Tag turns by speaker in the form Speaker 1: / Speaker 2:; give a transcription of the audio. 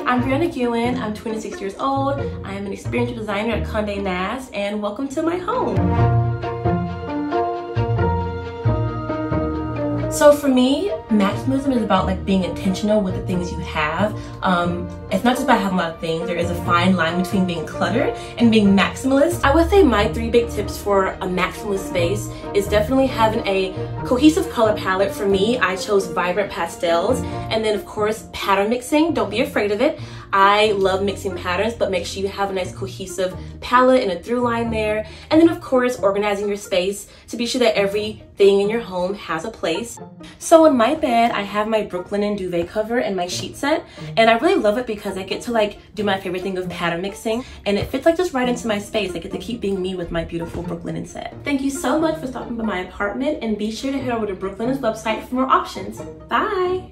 Speaker 1: I'm Briana Ewan. I'm 26 years old. I am an experiential designer at Condé Nast and welcome to my home. So for me, maximalism is about like being intentional with the things you have. Um, it's not just about having a lot of things. There is a fine line between being cluttered and being maximalist. I would say my three big tips for a maximalist space is definitely having a cohesive color palette. For me, I chose vibrant pastels. And then of course, pattern mixing. Don't be afraid of it. I love mixing patterns, but make sure you have a nice cohesive palette and a through line there. And then of course, organizing your space to be sure that everything in your home has a place. So in my bed, I have my Brooklinen duvet cover and my sheet set. And I really love it because I get to like do my favorite thing of pattern mixing and it fits like just right into my space. I get to keep being me with my beautiful Brooklinen set. Thank you so much for stopping by my apartment and be sure to head over to Brooklinen's website for more options. Bye!